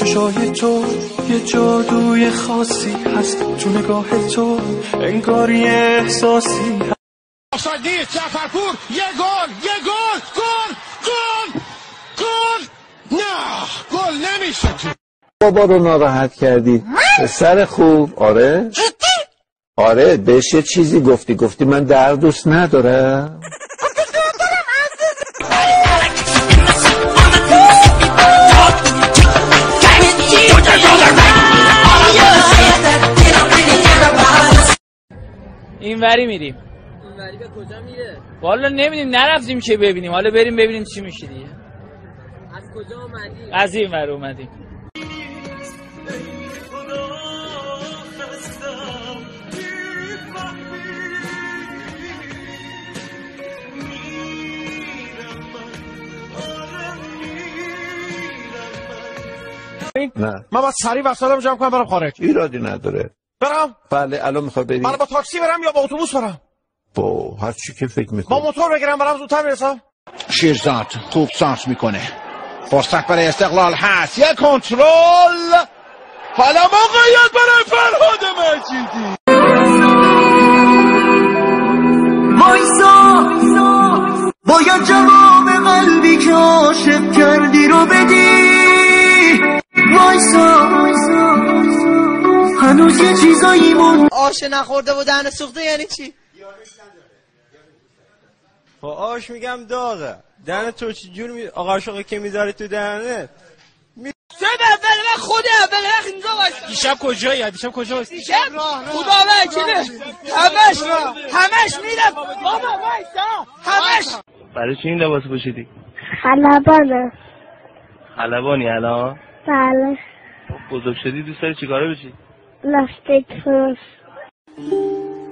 چشای تو یه جادوی خاصی هست تو نگاه تو انگار یه احساسی هست. آفساید نیست جعفرپور یه گل یه گل گل گل گل نه گل نمیشه تو. بابا رو ناراحت کردی. سر خوب آره؟ آره بهش یه چیزی گفتی گفتی من در دوست ندارم. این وری میریم. این وری به کجا میره؟ والا نمیدیم نرفتیم که ببینیم. حالا بریم ببینیم چی میشه دیگه. از کجا اومدی؟ از این ور اومدیم. نه. من باید سریع وسایلم جمع کنم برم خارج. ایرادی نداره. برم. بله الان می‌خوای بری؟ من با تاکسی برم یا با اتوبوس برم؟ با هر چی که فکر با می‌کنی موتور بگیرم برم زودتر برسم شیرزاد خوب سانس می‌کنه. فرصت برای استقلال هست. یه کنترل. حالا موقعیت برای فرهاد مجیدی. وایسا. باید جواب قلبی که عاشق کردی رو بدی. هنوز یه چیزایی مون آش نخورده و دهن سوخته یعنی چی؟ خب آش میگم داغه. دهن تو چی جور می... آقا شوقی که می‌ذاری تو دهنه؟ چه اول من خود اول وقت اینجا باشم دیشب کجایی؟ دیشب کجا دیشب؟ خدا وکیله. همش همش میرم. بابا وایسا. همش برای چی این لباس پوشیدی؟ خلبانه. خلبانی الان؟ بله. بزرگ شدی دوست داری چیکاره بشی؟ لاستیک فروش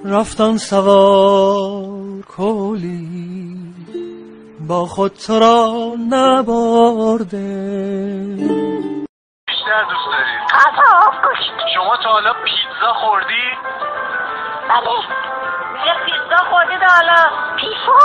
رفتن سوار کولی با خود تو را نبرده. بیشتر دوست داری؟ غذا گوشت شما تا حالا پیتزا خوردی؟ بله. یه پیزا خوردید حالا. پیفو